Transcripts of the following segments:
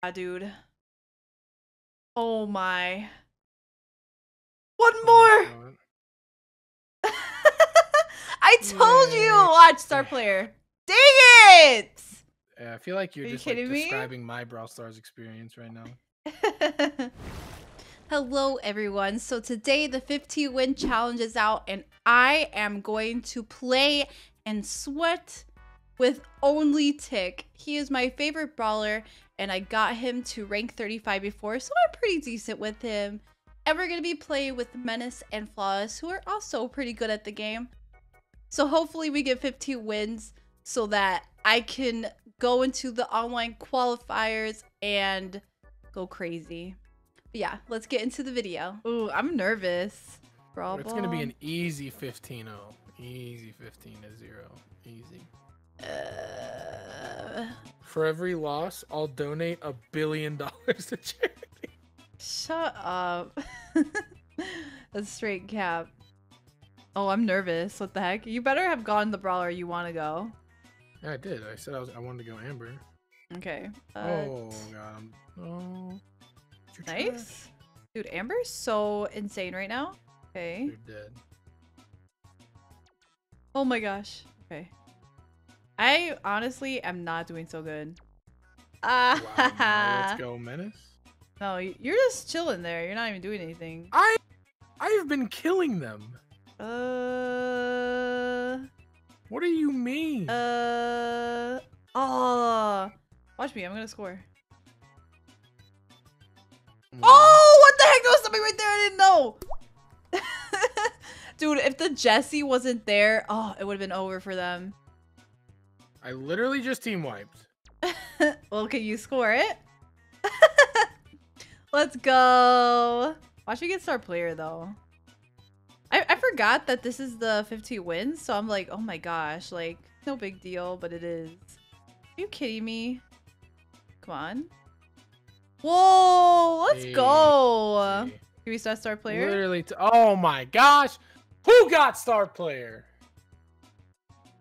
Ah, dude. Oh my. One more! I told you! Watch, star player. Dang it! Yeah, I feel like you're Are you just like, kidding me? describing my Brawl Stars experience right now. Hello, everyone. So today the 15 win challenge is out, and I am going to play and sweat with only Tick. He is my favorite brawler, and I got him to rank 35 before, so I'm pretty decent with him. And we're going to be playing with Menace and Flawless, who are also pretty good at the game. So hopefully we get 15 wins so that I can go into the online qualifiers and go crazy. But yeah, let's get into the video. Ooh, I'm nervous. Brawl It's gonna be an easy 15-0. Easy 15 to 0. Easy. Uh, For every loss, I'll donate a billion dollars to charity. shut up. A straight cap. Oh, I'm nervous. What the heck? You better have gone the brawler you want to go. Yeah, I did. I said I was. I wanted to go Amber. Okay. Uh, oh god. I'm, oh. You're trash. nice. Dude, Amber's so insane right now. Okay. You're dead. Oh my gosh. Okay. I honestly am not doing so good. Ah. Wow. now let's go Menace. No, you're just chilling there. You're not even doing anything. I. I have been killing them. Uh. What do you mean? Uh. Oh. Watch me. I'm gonna score. Oh, what the heck? There was something right there. I didn't know. Dude, if the Jessie wasn't there, oh, it would have been over for them. I literally just team wiped. well, can you score it? Let's go. Watch me get star player though. I, I forgot that this is the 15 wins, so I'm like, oh my gosh, like, no big deal, but it is. Are you kidding me? Come on. Whoa, let's go. Easy. Can we start star player? Literally. T- oh my gosh. Who got star player?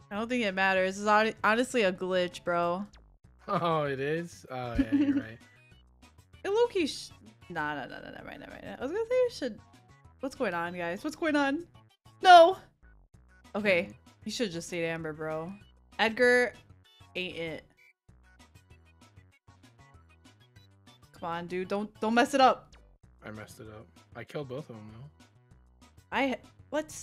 I don't think it matters. It's honestly a glitch, bro. Oh, it is. Oh yeah, you're right. It low-key sh- Nah, nah, nah, nah, never mind, never mind. I was gonna say you should... What's going on, guys? What's going on? No! Okay, hmm. you should just stayed Amber, bro. Edgar ain't it. Come on, dude. Don't don't mess it up. I messed it up. I killed both of them though. I... What?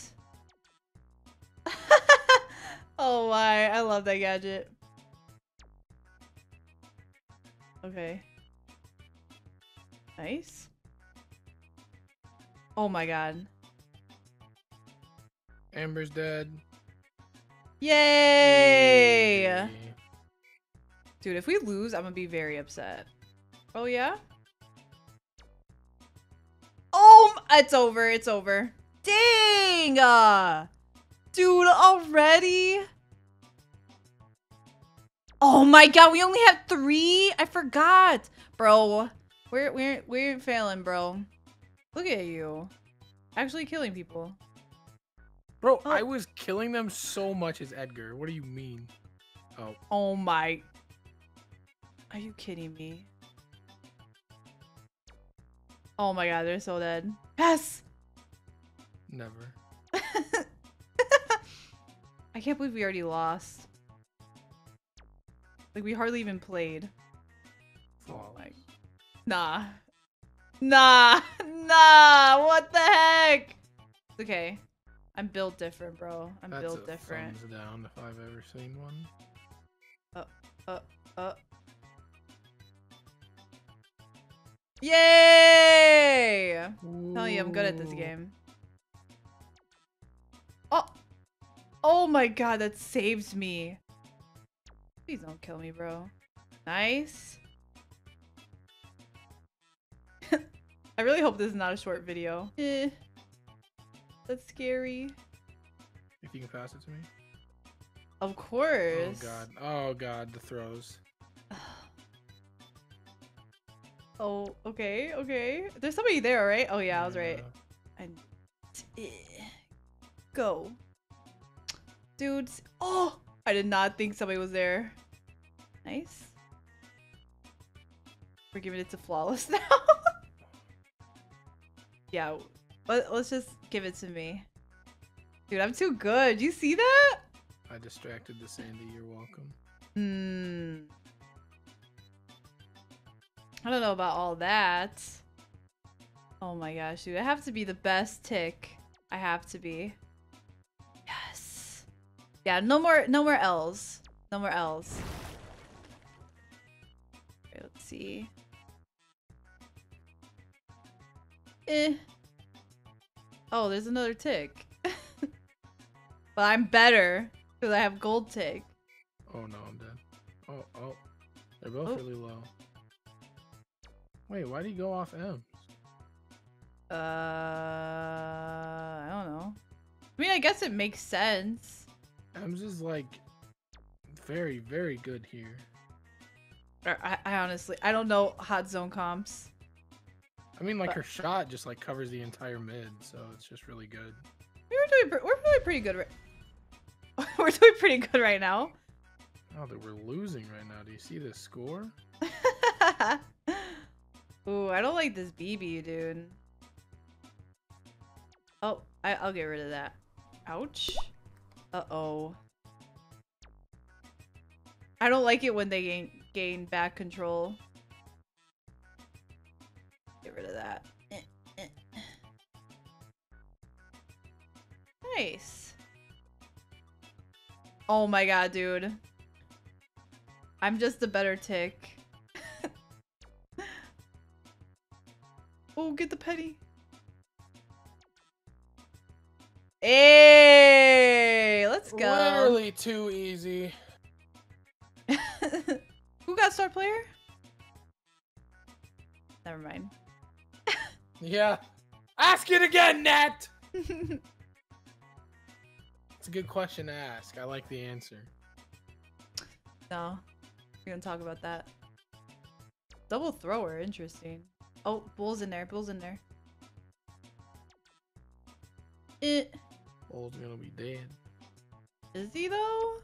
Oh my, I love that gadget. Okay. Nice. Oh my god. Amber's dead. Yay! Yay. Dude, if we lose, I'm gonna be very upset. Oh yeah? Oh, it's over. It's over. Dang! Uh, dude, already? Oh my god, we only have three? I forgot. Bro, we're, we're, we're failing, bro. Look at you. Actually killing people. Bro, Oh. I was killing them so much as Edgar. What do you mean? Oh, Oh my. Are you kidding me? Oh my god, they're so dead. Yes! never. I can't believe we already lost. Like, we hardly even played. Flawless. Like, nah. Nah. Nah. What the heck? It's okay. I'm built different, bro. I'm That's built different. thumbs down if I've ever seen one. Uh. uh, uh. Yay! Tell you, I'm good at this game. Oh! Oh my god, that saves me. Please don't kill me, bro. Nice. I really hope this is not a short video. Eh. That's scary. If you can pass it to me. Of course. Oh course. god. Oh god, the throws. Oh, okay, okay. There's somebody there, right? Oh yeah, I was right. And eh, go. Dudes. Oh, I did not think somebody was there. Nice. We're giving it to Flawless now. yeah, let, let's just give it to me. Dude, I'm too good. You see that? I distracted the Sandy. You're welcome. Hmm. I don't know about all that. Oh my gosh, dude. I have to be the best tick. I have to be. Yeah, no more no more L's. No more L's. Okay, let's see. Eh. Oh, there's another tick. but I'm better because I have gold tick. Oh no, I'm dead. Oh, oh. They're both Oh. really low. Wait, why do you go off M? Uh, I don't know. I mean, I guess it makes sense. Emz is like very, very good here. I, I honestly, I don't know hot zone comps. I mean, like But- her shot just like covers the entire mid, so it's just really good. We're doing, we're doing pretty good. Right- we're doing pretty good right now. Oh, that we're losing right now. Do you see the score? Ooh, I don't like this Bibi, dude. Oh, I, I'll get rid of that. Ouch. Uh-oh. I don't like it when they gain, gain back control. Get rid of that. Nice. Oh my god, dude. I'm just a better tick. oh, get the penny. Hey, let's go. Literally too easy. Who got star player? Never mind. Yeah. Ask it again, Nat. It's a good question to ask. I like the answer. no, we're gonna talk about that. Double thrower, interesting. Oh, bull's in there. Bull's in there. It Bull's gonna be dead. is he though?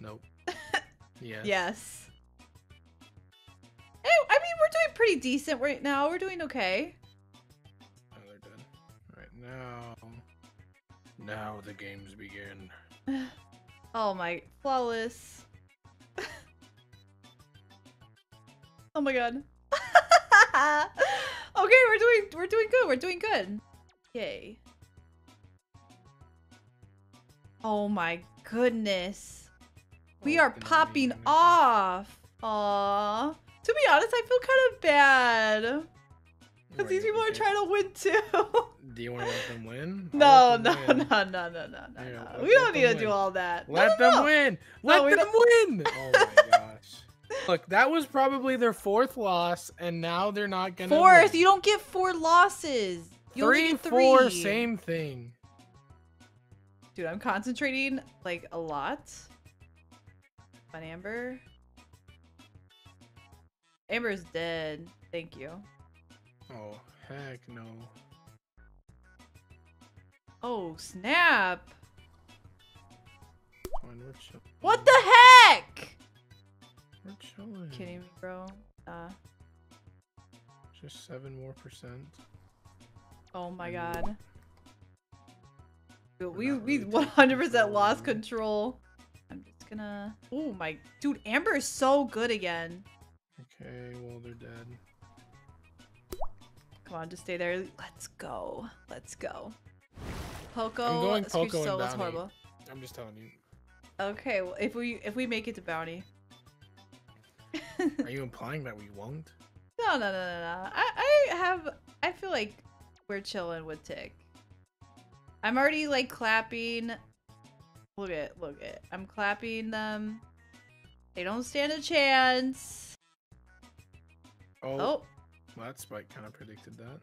Nope. yes. Yes. Hey, I mean, we're doing pretty decent right now. We're doing okay. Oh, they're dead. Right now. Now the games begin. Oh my, flawless. oh my god. okay, we're doing we're doing good. We're doing good. Yay. Oh my goodness. We Oh, are it's gonna be popping off. Aw. To be honest, I feel kind of bad. Because these people are trying to win too. Do you want to let them win? No, no, no, no, no, no, no. We don't need to do all that. Let them win. Let them win. Oh my gosh. Look, that was probably their fourth loss, and now they're not gonna. Fourth, win. you don't get four losses. You only three, get three. four, same thing. Dude, I'm concentrating like a lot on Amber. Amber's dead. Thank you. Oh heck no. Oh snap! Fine, we're chilling. What the heck? We're chilling. Kidding me, bro? Uh. Just seven more percent. Oh my god. Dude, We're we really 100% lost control. control. I'm just gonna. Oh my, dude, Amber is so good again. Okay, well they're dead. Come on, just stay there. Let's go. Let's go. Poco. I'm going Screech Poco and Bounty. horrible. I'm just telling you. Okay, well, if we if we make it to bounty. Are you implying that we won't? No, no, no, no, no. I, I have. I feel like we're chilling with Tick. I'm already like clapping. Look at, look at. I'm clapping them. They don't stand a chance. Oh, Oh, well, that spike kind of predicted that.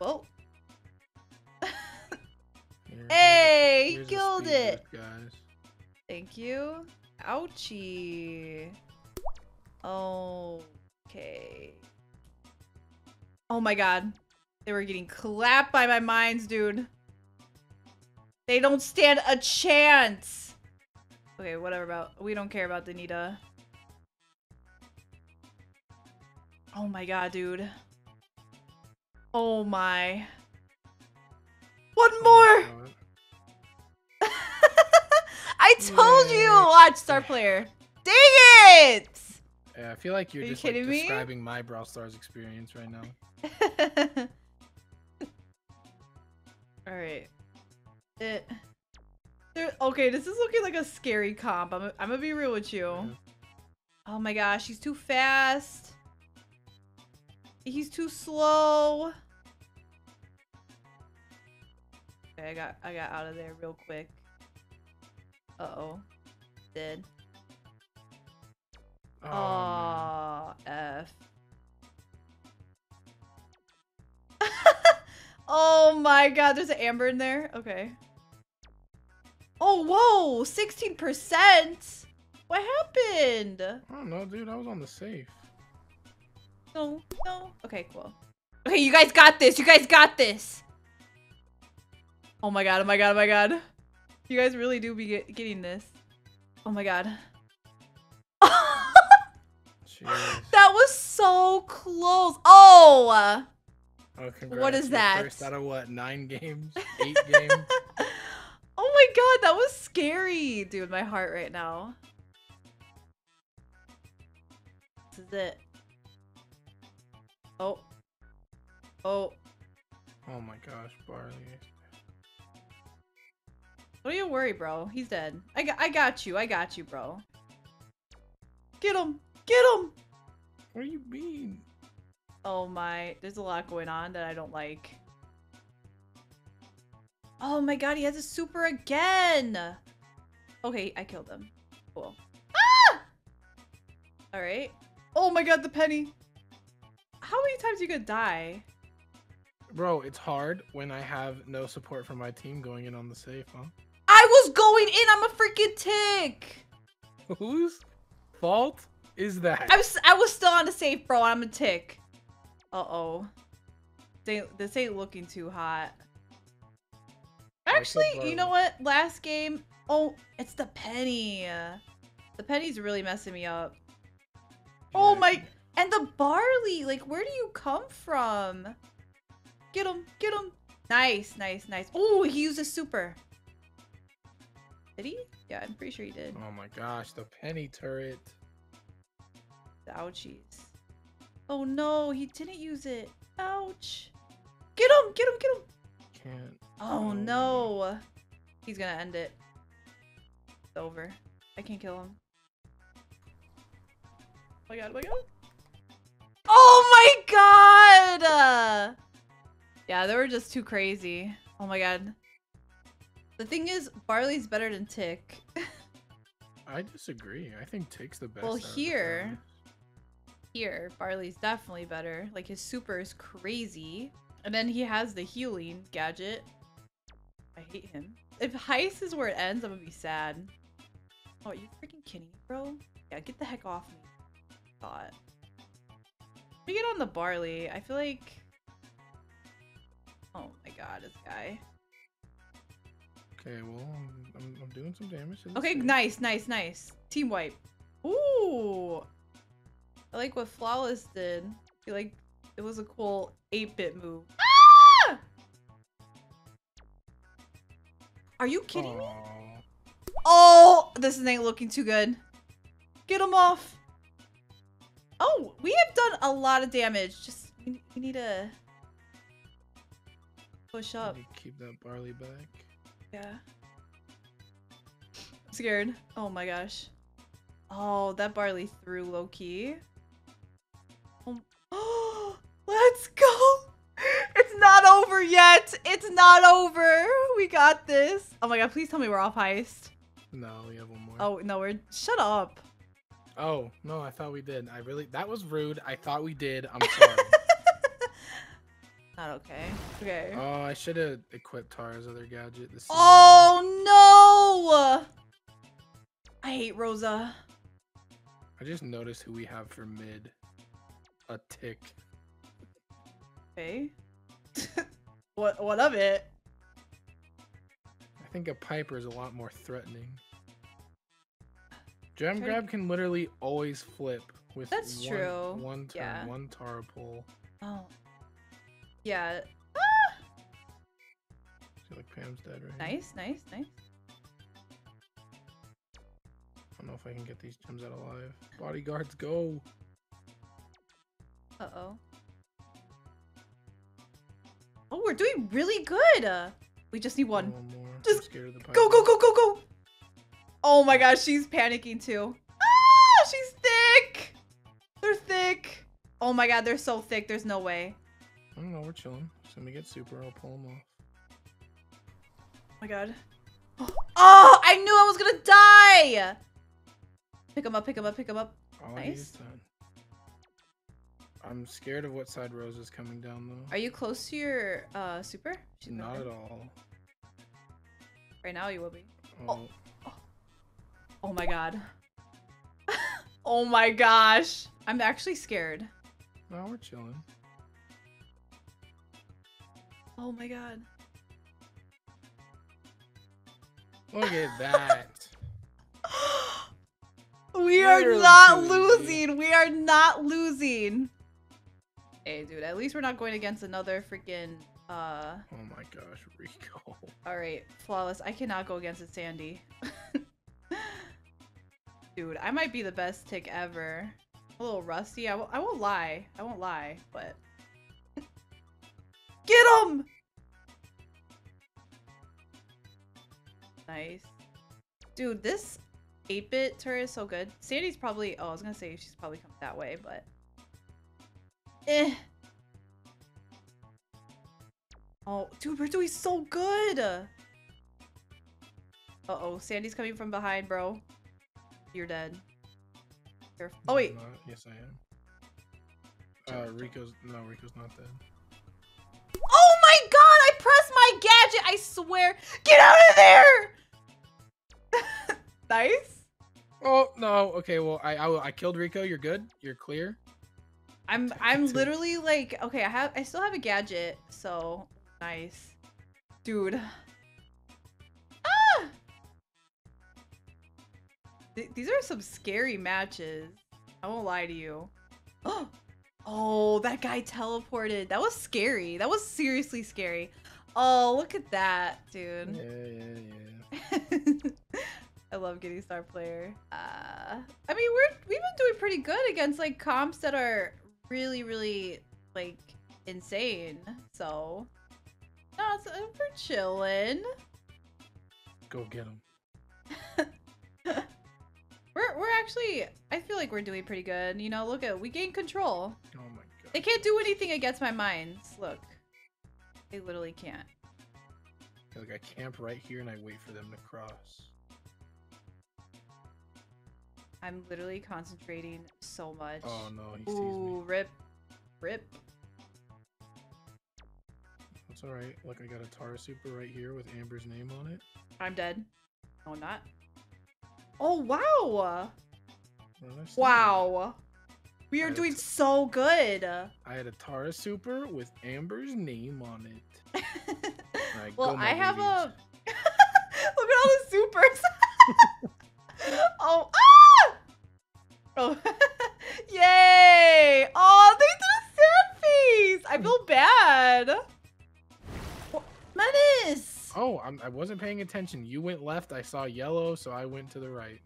well. Here, Hey, here's killed it. guys. Thank you. Ouchie. Okay. Oh my god. They were getting clapped by my mines, dude. They don't stand a chance. Okay, whatever about. We don't care about Danita. Oh my god, dude. Oh my. One more! I told you! Yay. Watch, star player. Dang it! Yeah, I feel like you're Are you just like, kidding me? describing my Brawl Stars experience right now. Alright. It. Okay, this is looking like a scary comp. I'm, I'm gonna be real with you. Oh my gosh, he's too fast. He's too slow. Okay, I got I got out of there real quick. Uh oh. Dead. Oh. F. oh my god, there's an amber in there? Okay. Oh, whoa! 16%? What happened? I don't know, dude. I was on the safe. No, no. Okay, cool. Okay, you guys got this. You guys got this. Oh my god, oh my god, oh my god. You guys really do be get getting this. Oh my god. Jeez. that was so close. Oh! Oh, congrats. is that? First out of what? Nine games? Eight games? Oh my god, that was scary. Dude, my heart right now. This is it. Oh. Oh. Oh my gosh, Barley. Don't you worry, bro. He's dead. I got, I got you. I got you, bro. Get him. Get him. What do you mean? Oh my. There's a lot going on that I don't like. Oh my god, he has a super again. Okay, I killed him. Cool. Ah! Alright. Oh my god, the penny. How many times you gonna die? Bro, it's hard when I have no support from my team going in on the safe, huh? I was going in. I'm a freaking tick. Whose fault is that? I was I was still on the safe, bro. I'm a tick. Uh oh. They, this ain't looking too hot. Actually, you know what? Last game. Oh, it's the penny. The penny's really messing me up. Oh my- And the barley. Like, where do you come from? Get him. Get him. Nice, nice, nice. Oh, he used a super. Did he? Yeah, I'm pretty sure he did. Oh my gosh, the penny turret. The Ouchies. Oh no, he didn't use it. Ouch. Get him, get him, get him. Can't. Oh Oh. no. He's gonna end it. It's over. I can't kill him. Oh my god, oh my god. Oh my god! Yeah, they were just too crazy. Oh my god. The thing is, Barley's better than Tick. I disagree. I think Tick's the best. Well, here-. Here, Barley's definitely better. Like, his super is crazy. And then he has the healing gadget. I hate him. If Heist is where it ends, I'm gonna be sad. Oh, are you freaking kidding me, bro? Yeah, get the heck off me. Thought. Let me get on the Barley. I feel like... Oh my god, this guy. Okay, well, I'm, I'm, I'm doing some damage. Okay, nice, nice, nice. Team wipe. Ooh. I like what Flawless did. I feel like it was a cool 8-bit move. Ah! Are you kidding me? Oh, this ain't looking too good. Get him off. Oh, we have done a lot of damage. Just, we, we need to push up. Keep that barley back. Yeah. I'm scared. Oh my gosh. Oh, that barley threw low key. Yet. It's not over. We got this. Oh my god, please tell me we're off heist. No, we have one more. Oh, no, we're shut up. Oh, no, I thought we did. I really that was rude. I thought we did. I'm sorry. Not okay. Okay. oh, I should have equipped Tara's other gadget. This Oh no! I hate Rosa. I just noticed who we have for mid. A tick. Okay. what what of it? I think a Piper is a lot more threatening. Gem. Grab can literally always flip with That's one, true. One turn, Yeah. one tar pull. Oh. Yeah. I feel like Pam's dead right now. Nice, nice, nice. I don't know if I can get these gems out alive. Bodyguards, go! Uh we're doing really good. Uh, we just need one. One more. Just I'm scared of the Go, go, go, go, go! Oh my gosh, she's panicking too. Ah, she's thick. They're thick. Oh my god, they're so thick. There's no way. I don't know, we're chilling. Soon as we get super, I'll pull them off. Oh my god. Oh, I knew I was gonna die. Pick him up, pick him up, pick him up. All Nice. I'm scared of what side Rose is coming down though. Are you close to your uh super? She's Not at all. Right now you will be. Oh, Oh my god. oh my gosh. I'm actually scared. no, we're chilling. Oh my god. Look at that. we are not losing. We are not losing. Hey, dude, at least we're not going against another freaking, uh, Oh my gosh, Rico. all right, flawless. I cannot go against a Sandy. dude, I might be the best tick ever. A little rusty. I w- I won't lie. I won't lie, but. Get him! Nice. Dude, this 8-bit turret is so good. Sandy's probably... Oh, I was gonna say she's probably coming that way, but... Eh. Oh, dude, we're doing so good! Uh-oh, Sandy's coming from behind, bro. You're dead. Oh, wait. Yes, I am. Uh, Rico's no, Rico's not dead. Oh my god, I pressed my gadget, I swear. Get out of there! nice. Oh no. Okay, well, I, I I killed Rico. You're good. You're clear. I'm I'm literally like okay, I have I still have a gadget, so nice. Dude. Ah! Th- these are some scary matches. I won't lie to you. Oh, that guy teleported. That was scary. That was seriously scary. Oh, look at that, dude Yeah, yeah, yeah. I love getting star player. Uh, I mean, we're we've been doing pretty good against like comps that are really, really like insane. So, no, it's, uh, we're chilling. Go get him. We're we're actually. I feel like we're doing pretty good. You know, look at we gain control. Oh my god. They can't do anything against my mines. Look, they literally can't. Like I camp right here and I wait for them to cross. I'm literally concentrating so much. Oh no, he sees Ooh, me. rip, rip. That's all right. Look, I got a Tara super right here with Amber's name on it. I'm dead. No, I'm not. Oh wow! What did I say? Wow. We are doing so good. I had a Tara super with Amber's name on it. Alright, well, I have babies. a. Look at all the supers. oh, ah! Oh, yay! Oh, they did a sad face. I feel bad. Wha- Menace. Oh, I'm, I wasn't paying attention. You went left. I saw yellow, so I went to the right.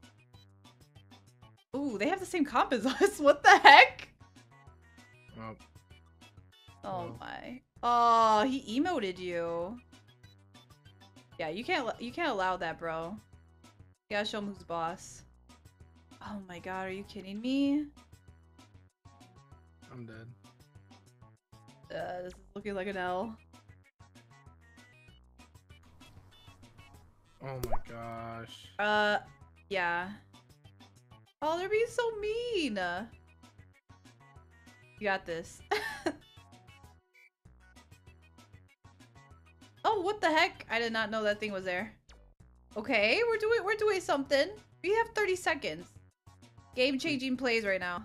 Ooh, they have the same comp as us. What the heck? Well, Oh Well. my. Oh, he emoted you. Yeah, you can't you can't allow that, bro. You gotta show him who's boss. Oh my god, are you kidding me? I'm dead. Uh, this is looking like an L. Oh my gosh. Uh, yeah. Oh, they're being so mean. You got this. oh, what the heck? I did not know that thing was there. Okay, we're doing we're doing something. We have 30 seconds. Game changing plays right now.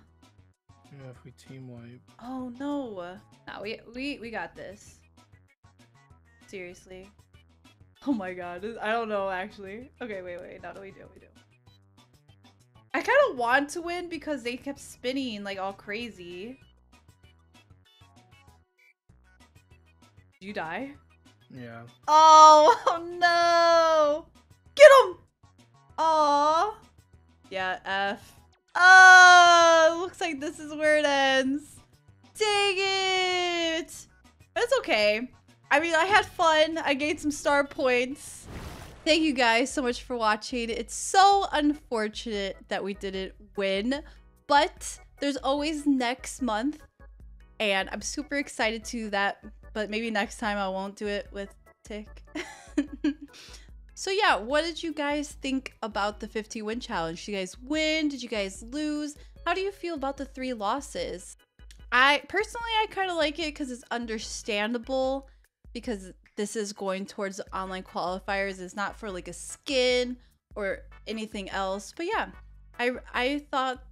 Yeah, if we team wipe. Oh no. No, we we we got this. Seriously. Oh my god. I don't know actually. Okay, wait, wait. No, no, we do. We do. I kind of want to win because they kept spinning like all crazy. Did you die? Yeah. Oh no! Get him! Aw. Yeah, F. Oh, looks like this is where it ends. Dang it! That's okay. I mean, I had fun. I gained some star points. Thank you guys so much for watching. It's so unfortunate that we didn't win, but there's always next month, and I'm super excited to do that, but maybe next time I won't do it with Tick. so yeah, what did you guys think about the 50 win challenge? Did you guys win? Did you guys lose? How do you feel about the three losses? I personally, I kind of like it because it's understandable because this is going towards online qualifiers. It's not for like a skin or anything else. But yeah, I I thought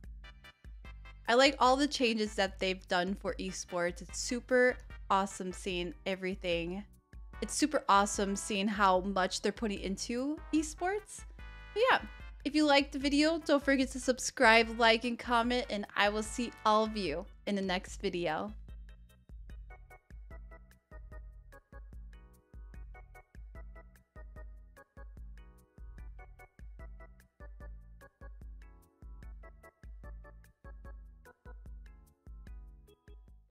I like all the changes that they've done for esports. It's super awesome seeing everything. It's super awesome seeing how much they're putting into esports. But yeah, if you liked the video, don't forget to subscribe, like, and comment, and I will see all of you in the next video.